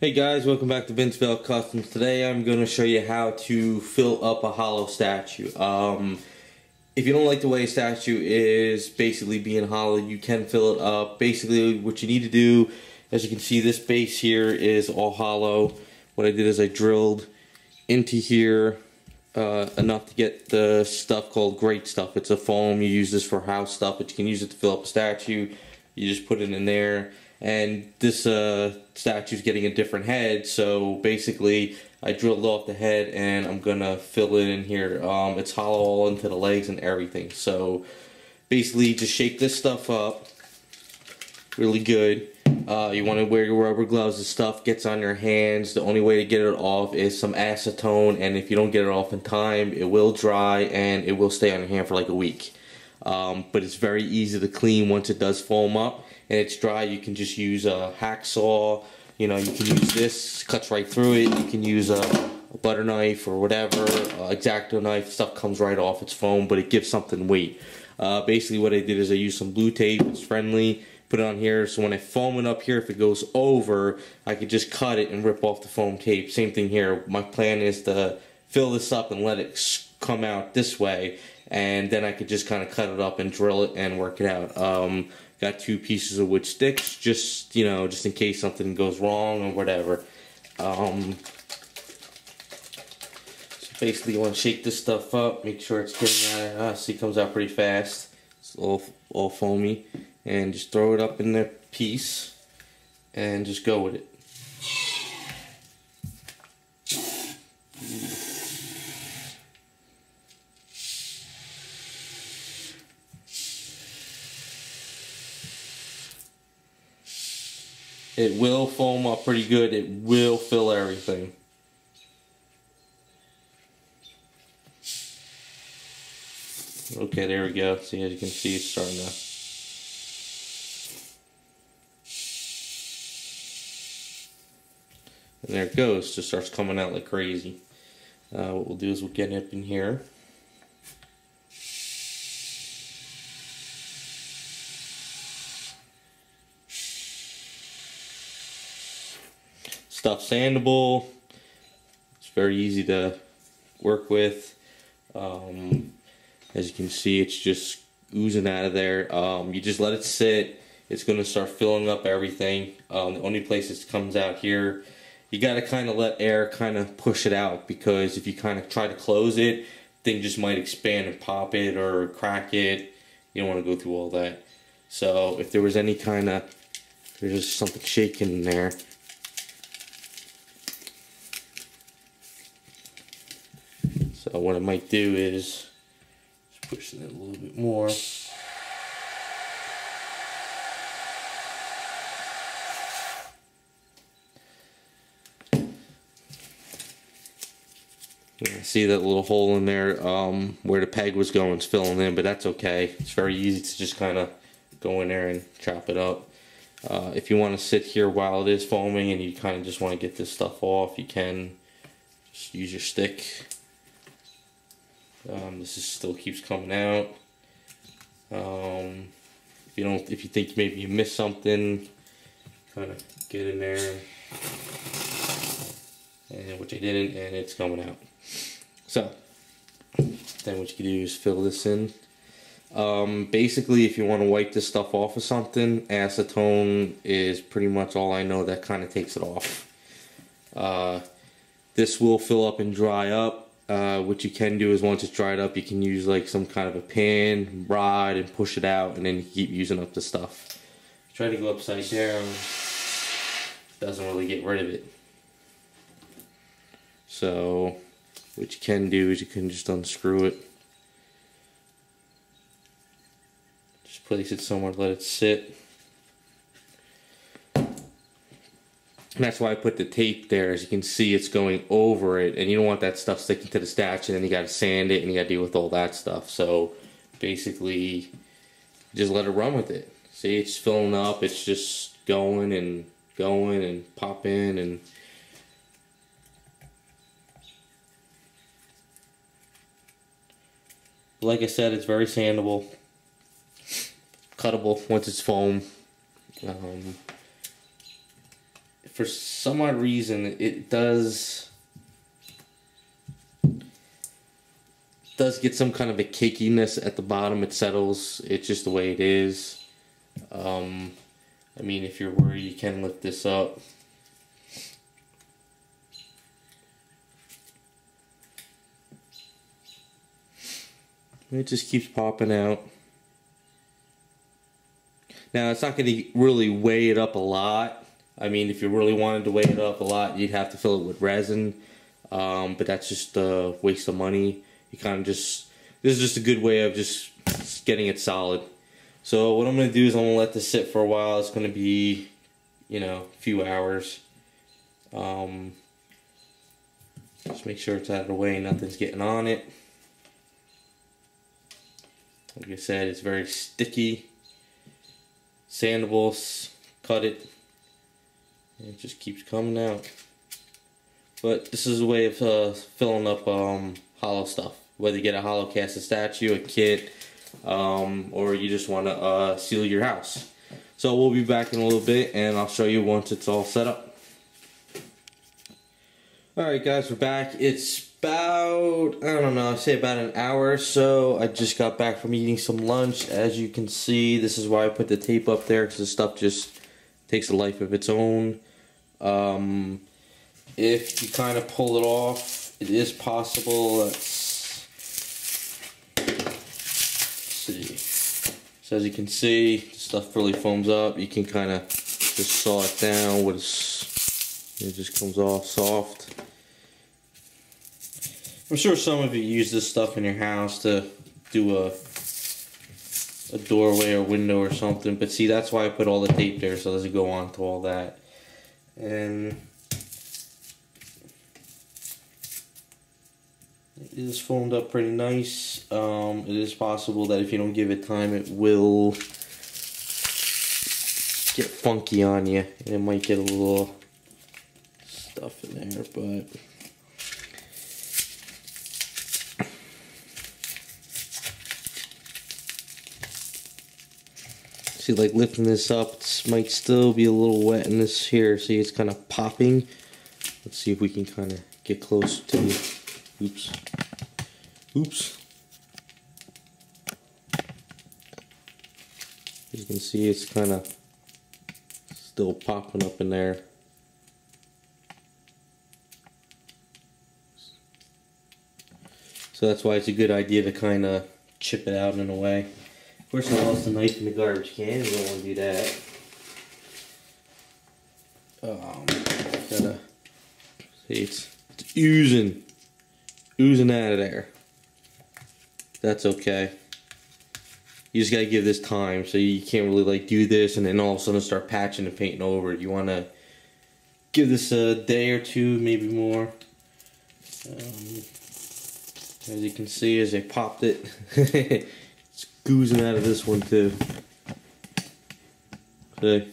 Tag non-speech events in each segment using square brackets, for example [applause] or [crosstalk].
Hey guys, welcome back to Vince Vell Customs. Today I'm going to show you how to fill up a hollow statue. Um, if you don't like the way a statue is basically being hollow, you can fill it up. Basically what you need to do, as you can see this base here is all hollow. What I did is I drilled into here uh, enough to get the stuff called great stuff. It's a foam, you use this for house stuff, but you can use it to fill up a statue. You just put it in there and this uh, statue's getting a different head so basically I drilled off the head and I'm gonna fill it in here. Um, it's hollow all into the legs and everything. So basically just shake this stuff up. Really good. Uh, you want to wear your rubber gloves the stuff. Gets on your hands. The only way to get it off is some acetone and if you don't get it off in time it will dry and it will stay on your hand for like a week. Um, but it's very easy to clean once it does foam up and it's dry, you can just use a hacksaw. You know, you can use this, cuts right through it. You can use a, a butter knife or whatever, X-Acto knife. Stuff comes right off. It's foam, but it gives something weight. Uh, basically, what I did is I used some blue tape. It's friendly. Put it on here, so when I foam it up here, if it goes over, I could just cut it and rip off the foam tape. Same thing here. My plan is to fill this up and let it come out this way, and then I could just kind of cut it up and drill it and work it out. Um, Got two pieces of wood sticks, just, you know, just in case something goes wrong or whatever. Um, so basically you want to shake this stuff up, make sure it's getting out. Uh, see, comes out pretty fast. It's all, all foamy. And just throw it up in the piece and just go with it. It will foam up pretty good. It will fill everything. Okay, there we go. See, as you can see, it's starting to... And there it goes. Just starts coming out like crazy. Uh, what we'll do is we'll get it up in here. Stuff sandable. It's very easy to work with. Um, as you can see, it's just oozing out of there. Um, you just let it sit. It's going to start filling up everything. Um, the only place it comes out here, you got to kind of let air kind of push it out because if you kind of try to close it, thing just might expand and pop it or crack it. You don't want to go through all that. So if there was any kind of, there's just something shaking in there, So what I might do is push it a little bit more. see that little hole in there um, where the peg was going is filling in, but that's okay. It's very easy to just kind of go in there and chop it up. Uh, if you want to sit here while it is foaming and you kind of just want to get this stuff off, you can just use your stick um, this is still keeps coming out. Um, if you don't, if you think maybe you missed something, kind of get in there, and which I didn't, and it's coming out. So then what you can do is fill this in. Um, basically, if you want to wipe this stuff off of something, acetone is pretty much all I know that kind of takes it off. Uh, this will fill up and dry up. Uh, what you can do is once it's dried up, you can use like some kind of a pan, rod, and push it out, and then you keep using up the stuff. Try to go upside down, doesn't really get rid of it. So, what you can do is you can just unscrew it. Just place it somewhere, let it sit. And that's why I put the tape there. As you can see, it's going over it, and you don't want that stuff sticking to the statue, and then you got to sand it, and you got to deal with all that stuff. So basically, just let it run with it. See, it's filling up. It's just going and going and popping and. Like I said, it's very sandable, cuttable once it's foam. Um, for some odd reason, it does does get some kind of a cakiness at the bottom. It settles. It's just the way it is. Um, I mean, if you're worried, you can lift this up. It just keeps popping out. Now, it's not going to really weigh it up a lot. I mean, if you really wanted to weigh it up a lot, you'd have to fill it with resin. Um, but that's just a waste of money. You kind of just, this is just a good way of just getting it solid. So what I'm going to do is I'm going to let this sit for a while. It's going to be, you know, a few hours. Um, just make sure it's out of the way, nothing's getting on it. Like I said, it's very sticky. Sandable, cut it. It just keeps coming out. But this is a way of uh, filling up um, hollow stuff. Whether you get a hollow casted statue, a kit, um, or you just want to uh, seal your house. So we'll be back in a little bit and I'll show you once it's all set up. Alright guys, we're back. It's about, I don't know, I say about an hour or so. I just got back from eating some lunch. As you can see, this is why I put the tape up there, because the stuff just takes a life of its own. Um, if you kind of pull it off, it is possible. Let's see. So as you can see, stuff really foams up. You can kind of just saw it down with it just comes off soft. I'm sure some of you use this stuff in your house to do a a doorway or window or something. But see, that's why I put all the tape there, so it doesn't go on to all that. And it is foamed up pretty nice. Um, it is possible that if you don't give it time, it will get funky on you. It might get a little stuff in there, but... See, like lifting this up, it might still be a little wet in this here. See, it's kind of popping. Let's see if we can kind of get close to the, oops, oops. As you can see, it's kind of still popping up in there. So that's why it's a good idea to kind of chip it out in a way. Of course, I lost the knife in the garbage can. You don't want to do that. Um, gotta see it's, it's oozing, oozing out of there. That's okay. You just gotta give this time, so you can't really like do this and then all of a sudden start patching and painting over. You wanna give this a day or two, maybe more. Um, as you can see, as I popped it. [laughs] oozing out of this one too. Okay.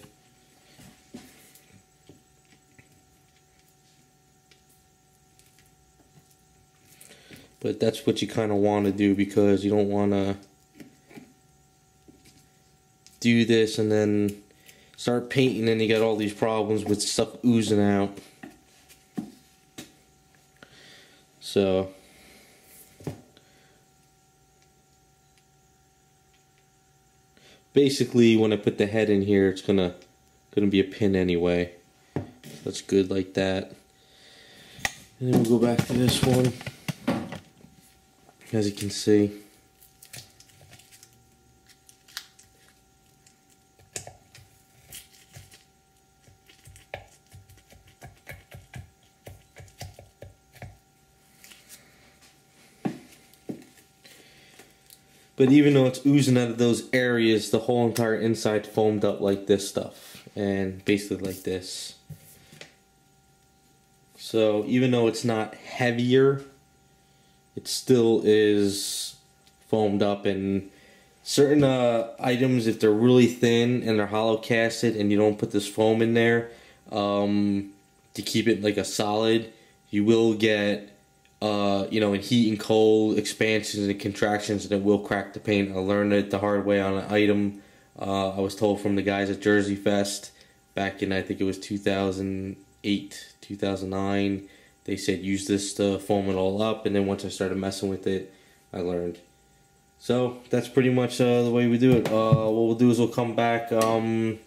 But that's what you kind of want to do because you don't want to do this and then start painting and you got all these problems with stuff oozing out. So basically when I put the head in here it's gonna gonna be a pin anyway. That's good like that. And then we'll go back to this one. As you can see But even though it's oozing out of those areas, the whole entire inside foamed up like this stuff. And basically like this. So even though it's not heavier, it still is foamed up and certain uh, items if they're really thin and they're hollow casted and you don't put this foam in there um, to keep it like a solid you will get uh, you know, in heat and cold expansions and contractions, and it will crack the paint. I learned it the hard way on an item. Uh, I was told from the guys at Jersey Fest, back in I think it was 2008, 2009. They said use this to foam it all up, and then once I started messing with it, I learned. So that's pretty much uh, the way we do it. Uh, what we'll do is we'll come back um,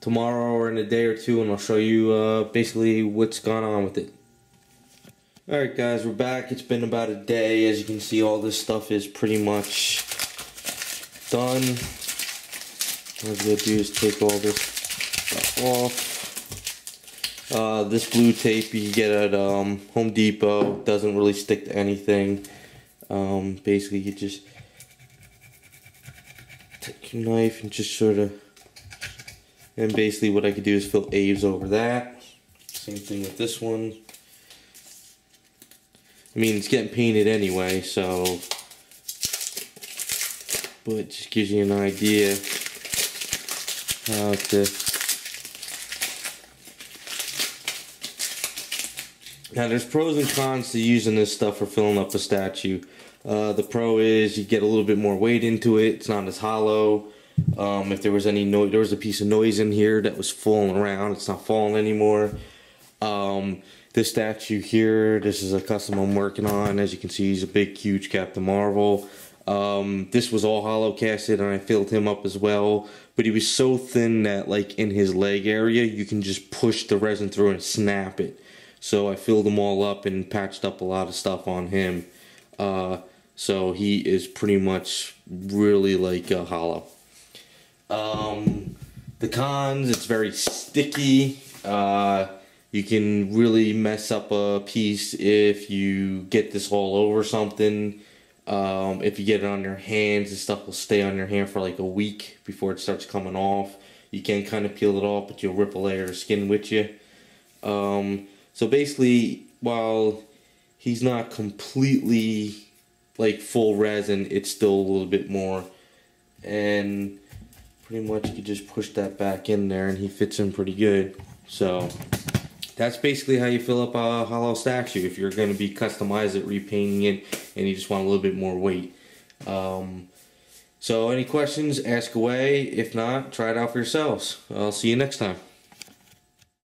tomorrow or in a day or two, and I'll show you uh, basically what's gone on with it. Alright guys, we're back. It's been about a day. As you can see, all this stuff is pretty much done. What I'm going to do is take all this stuff off. Uh, this blue tape you get at um, Home Depot. Doesn't really stick to anything. Um, basically, you just take your knife and just sort of... And basically what I could do is fill Aves over that. Same thing with this one. I mean, it's getting painted anyway, so. But just gives you an idea how to. Now, there's pros and cons to using this stuff for filling up a statue. Uh, the pro is you get a little bit more weight into it. It's not as hollow. Um, if there was any noise, there was a piece of noise in here that was falling around. It's not falling anymore. Um, this statue here, this is a custom I'm working on. As you can see, he's a big, huge Captain Marvel. Um, this was all hollow casted and I filled him up as well. But he was so thin that like in his leg area, you can just push the resin through and snap it. So I filled them all up and patched up a lot of stuff on him. Uh, so he is pretty much really like hollow. Um, the cons, it's very sticky. Uh, you can really mess up a piece if you get this all over something. Um, if you get it on your hands, this stuff will stay on your hand for like a week before it starts coming off. You can kind of peel it off, but you'll rip a layer of skin with you. Um, so basically, while he's not completely like full resin, it's still a little bit more. And pretty much you just push that back in there and he fits in pretty good. So that's basically how you fill up a hollow statue if you're going to be customizing it, repainting it, and you just want a little bit more weight. Um, so any questions, ask away. If not, try it out for yourselves. I'll see you next time.